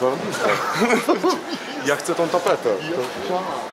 Zarobista. Ja chcę tą tapetę.